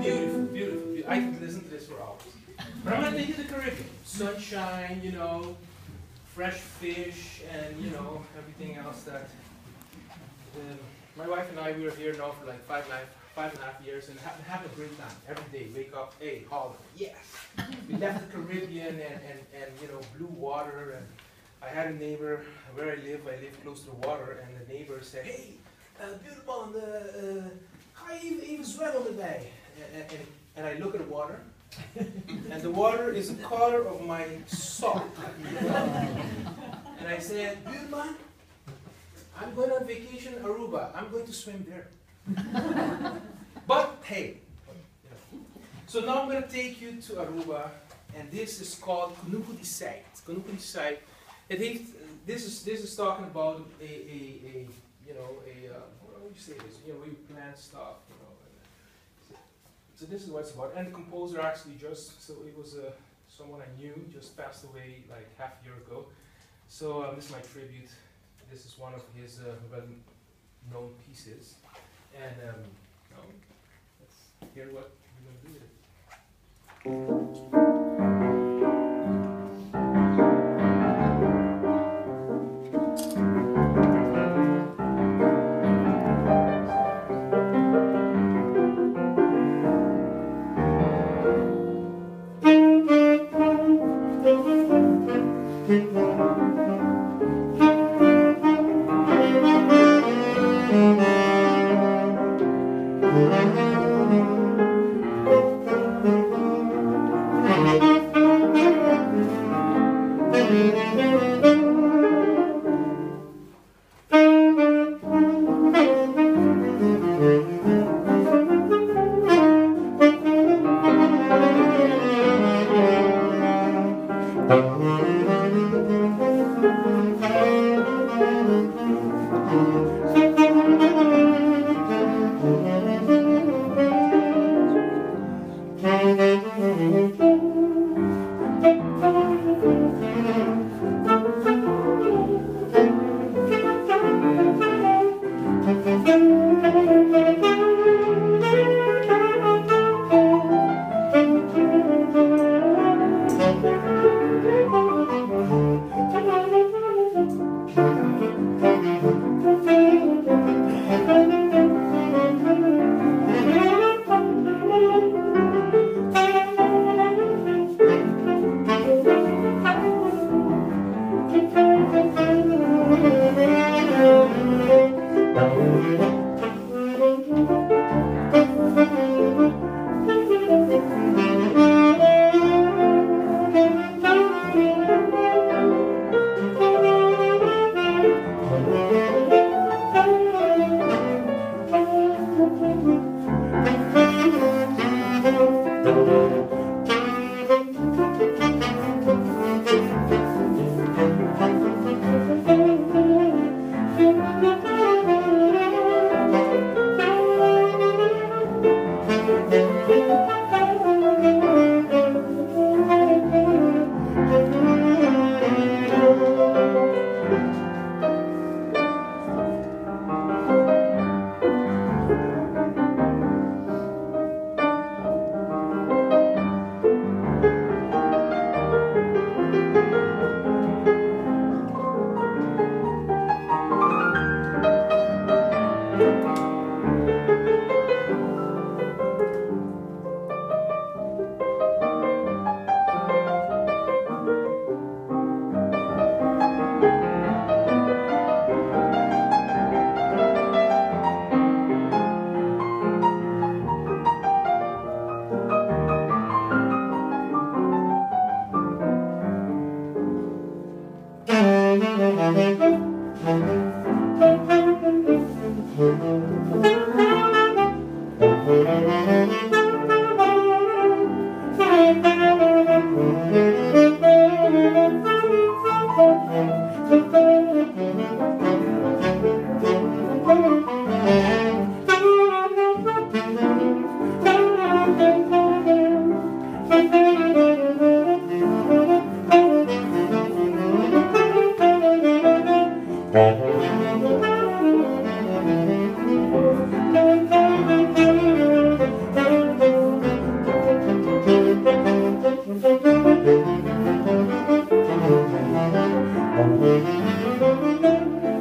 Beautiful, beautiful. be- I could listen to this for hours. But I'm gonna take you to the Caribbean. Sunshine, you know, fresh fish, and you know everything else that. Um, my wife and I we were here now for like five life, five and a half years, and ha- having a great time every day. Wake up, hey, holiday, yes. we left the Caribbean and, and, and you know blue water, and I had a neighbor where I live. I live close to the water, and the neighbor said, hey, uh, beautiful, and uh, uh, ga je even, even zwemmen met mij? And, and, and I look at the water, and the water is the color of my sock. and I said, Buurman, I'm going on vacation in Aruba. I'm going to swim there. but hey, you know. so now I'm going to take you to Aruba, and this is called Kunukudi site. Kunukudi site. It heeft, this is this is talking about a, a, a you know a uh, what would you say this? You know, we plant stuff. You know. and, so this is what it's about. And the composer actually just so it was uh, someone I knew just passed away like half a year ago. So um, this is my tribute. This is one of his uh, well-known pieces, and um, let's hear what we're gonna do with it. Thank you.